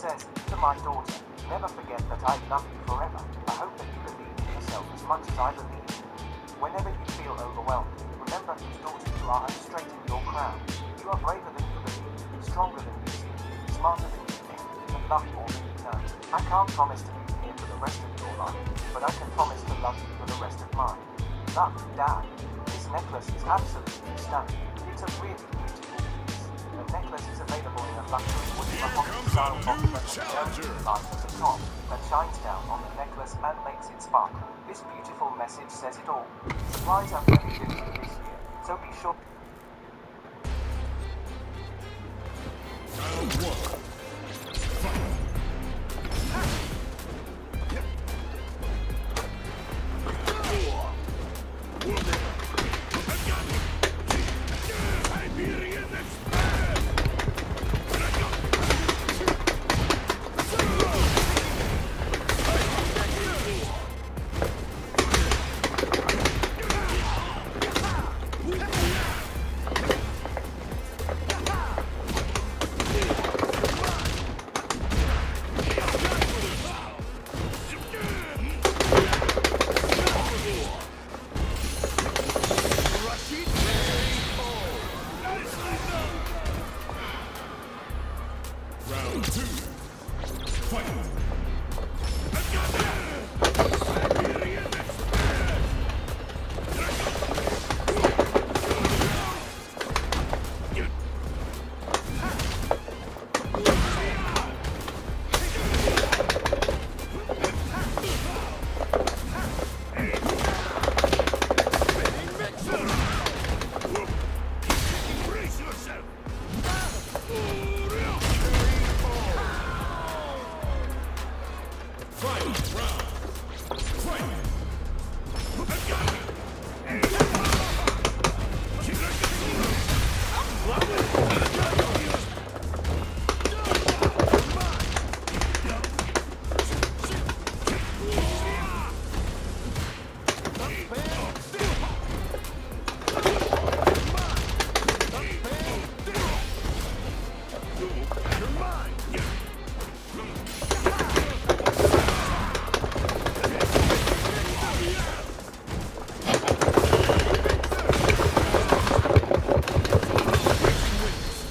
says, to my daughter, never forget that I love you forever. I hope that you believe in yourself as much as I believe. Whenever you feel overwhelmed, remember whose daughter you are and straighten your crown. You are braver than you believe, stronger than you seem, smarter than you think, and love more than you know. I can't promise to be here for the rest of your life, but I can promise to love you for the rest of mine. Love, Dad. This necklace is absolutely stunning. It's a really beautiful piece. The necklace is available in a luxury wooden box light at the top that shines down on the necklace and makes it sparkle. This beautiful message says it all. Supplies are very limited this year, so be sure. Round one. Round Fight!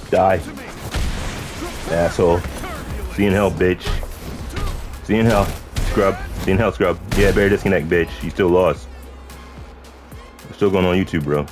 Die. Asshole. See in hell, bitch. See in hell, scrub. See in hell, scrub. Yeah, better disconnect, bitch. You still lost. Still going on YouTube, bro.